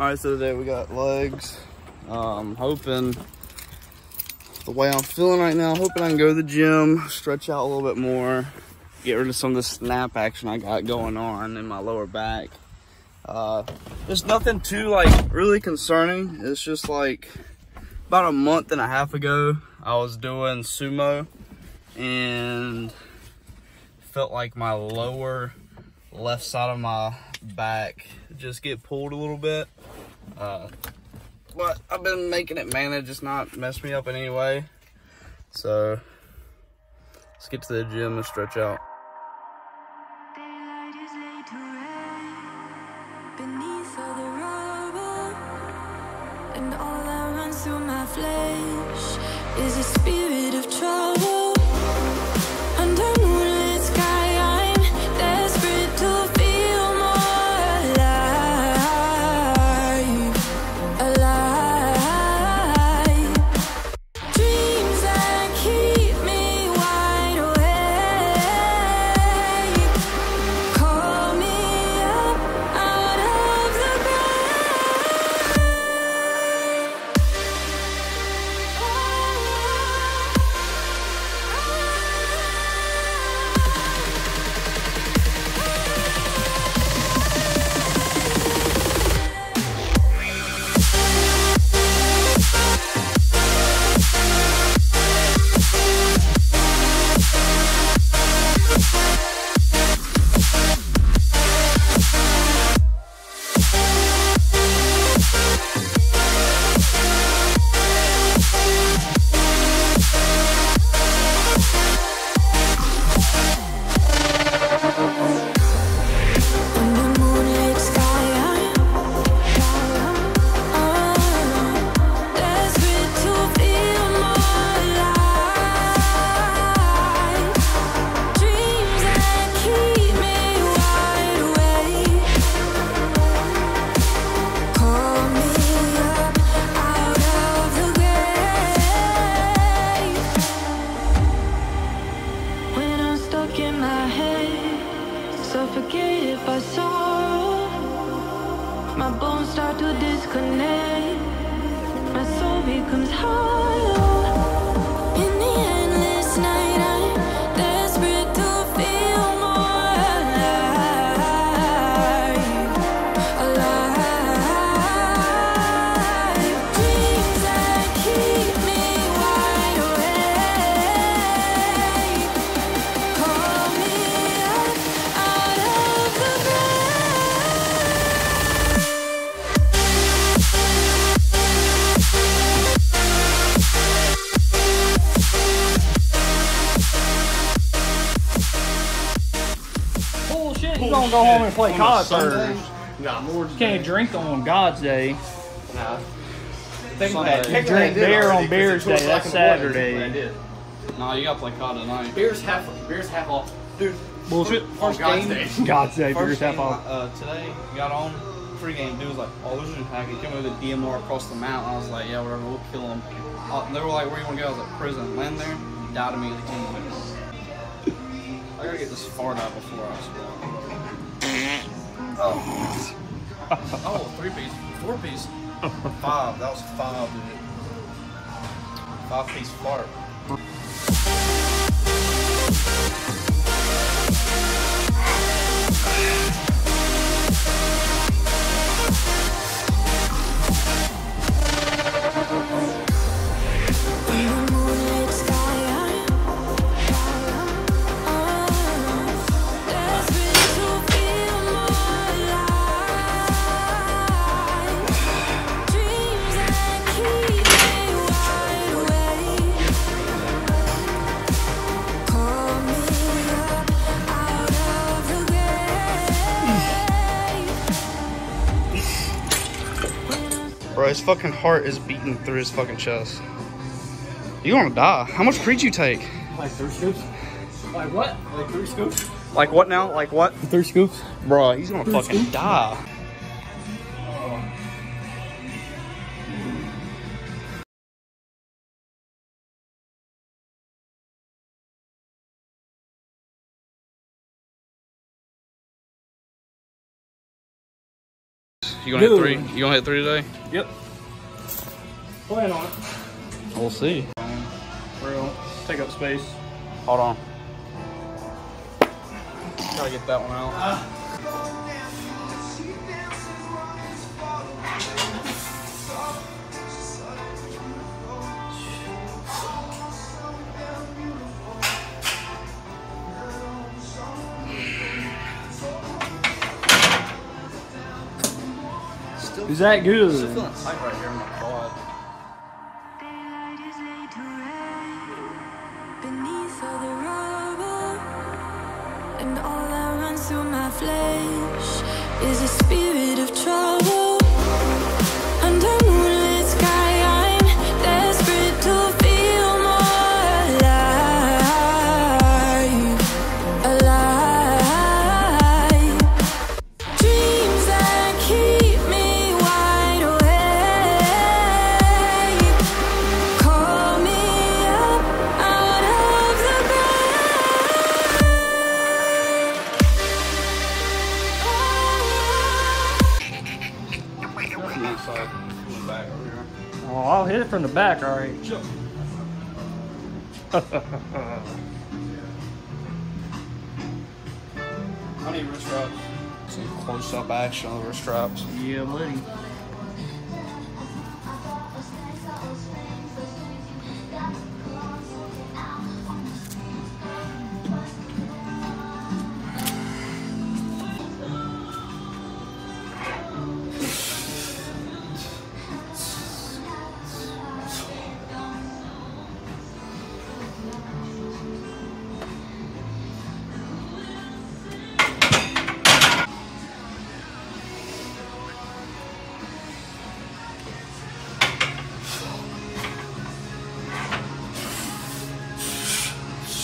All right, so today we got legs. Um, hoping the way I'm feeling right now, hoping I can go to the gym, stretch out a little bit more, get rid of some of the snap action I got going on in my lower back. Uh, there's nothing too like really concerning. It's just like about a month and a half ago, I was doing sumo and felt like my lower left side of my back just get pulled a little bit. Uh, but I've been making it manage, it's not messed me up in any way. So let's get to the gym and stretch out. Bullshit. You gonna go home and play COD Sunday? first. Nah, more You can't drink on God's Day. Nah. Sunday. You drink beer on Beer's Day. That's Saturday. Nah, you gotta play COD tonight. Beer's half. Beer's half off. Dude. Bullshit. On God's game- Day. God's Day. First Beer's half game, off. uh, today, got on, pregame, dude was like, oh, there's a package, come with a DMR across the mountain. I was like, yeah, whatever, we'll kill him. Uh, they were like, where you want to go? I was like, prison. Land there, he died immediately. Came with us. I gotta get this fart out before I squat. Oh. oh, three piece, four piece, five. That was five. Five piece fart. Bro, his fucking heart is beating through his fucking chest. You gonna die. How much preach you take? Like three scoops. Like what? Like three scoops. Like what now? Like what? Three scoops. Bro, he's gonna fucking die. You gonna No. hit three? You gonna hit three today? Yep. Plan on it. We'll see. Real. Take up space. Hold on. Gotta get that one out. Is that good? I'll hit it from the back, all right. I need wrist straps. Some close up action on the wrist straps. yeah, buddy.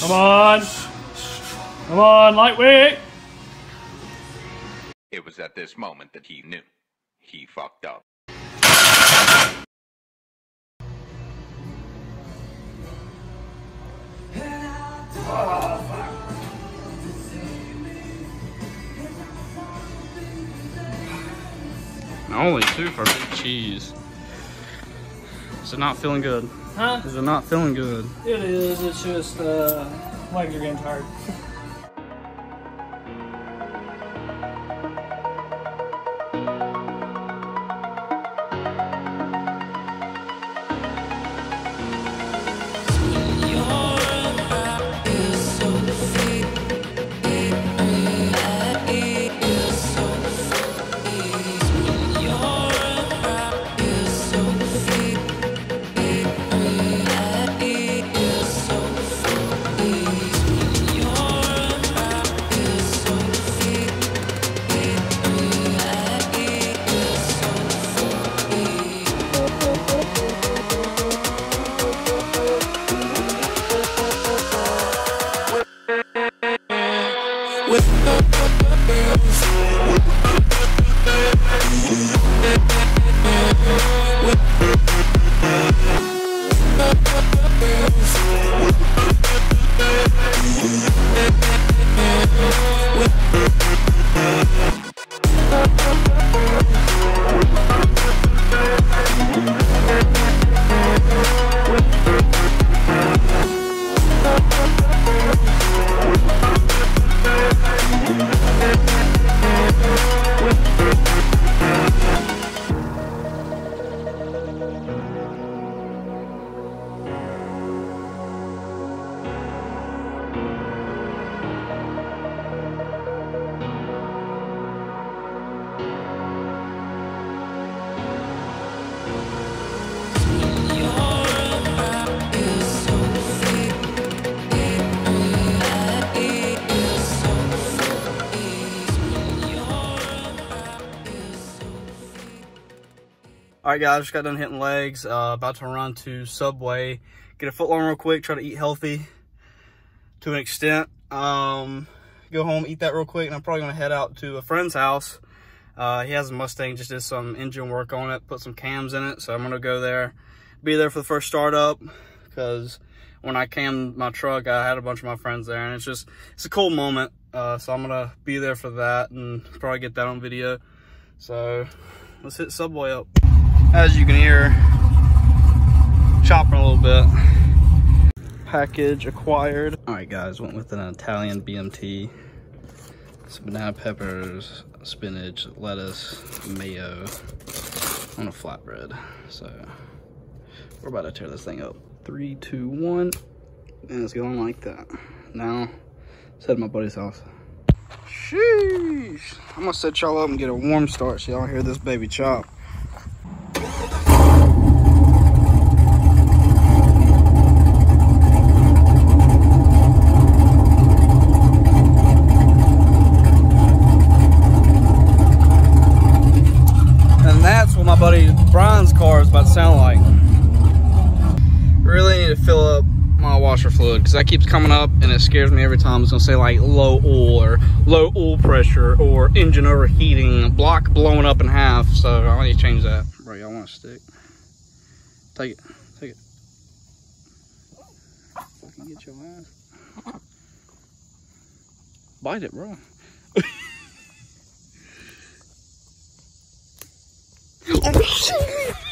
Come on. Come on, lightweight. It was at this moment that he knew. He fucked up. Only two for big cheese. Is it not feeling good? Huh? Is it not feeling good? It is. It's just, uh, legs are getting tired. baby All right, guys, just got done hitting legs. Uh, about to run to Subway, get a foot long real quick. Try to eat healthy to an extent. Um, go home, eat that real quick, and I'm probably gonna head out to a friend's house. Uh, he has a Mustang, just did some engine work on it, put some cams in it. So I'm gonna go there, be there for the first startup, because when I cammed my truck, I had a bunch of my friends there, and it's just it's a cool moment. Uh, so I'm gonna be there for that and probably get that on video. So let's hit Subway up. As you can hear, chopping a little bit. Package acquired. All right, guys, went with an Italian BMT. Some banana peppers, spinach, lettuce, mayo on a flatbread. So we're about to tear this thing up. Three, two, one, and it's going like that. Now, head to my buddy's house. Sheesh. I'm gonna set y'all up and get a warm start so y'all hear this baby chop. And that's what my buddy Brian's car is about to sound like. Really need fill up my washer fluid because that keeps coming up and it scares me every time. It's gonna say like low oil or low oil pressure or engine overheating, block blowing up in half. So I need to change that. Bro, y'all want to stick? Take it, take it. Fucking get your ass. Bite it, bro. oh shit!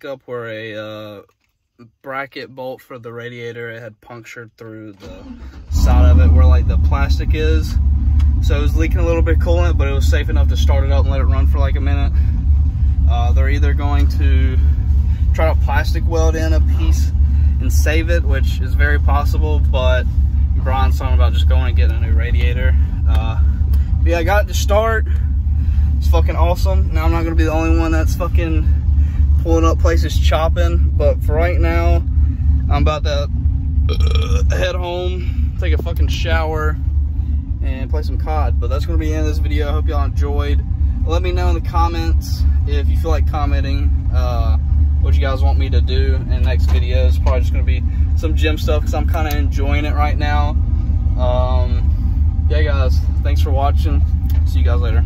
Hiccup where a uh, bracket bolt for the radiator it had punctured through the side of it where like the plastic is. So it was leaking a little bit coolant, but it was safe enough to start it up and let it run for like a minute. Uh, they're either going to try to plastic weld in a piece and save it, which is very possible, but Brian's talking about just going and getting a new radiator. Uh, yeah, I got it to start. It's fucking awesome. Now I'm not gonna be the only one that's fucking pulling up places chopping, but for right now, I'm about to uh, head home, take a fucking shower, and play some COD. But that's gonna be the end of this video. I hope y'all enjoyed. Let me know in the comments if you feel like commenting uh, what you guys want me to do in next videos. Probably just gonna be some gym stuff because I'm kind of enjoying it right now. Um, yeah, guys, thanks for watching. See you guys later.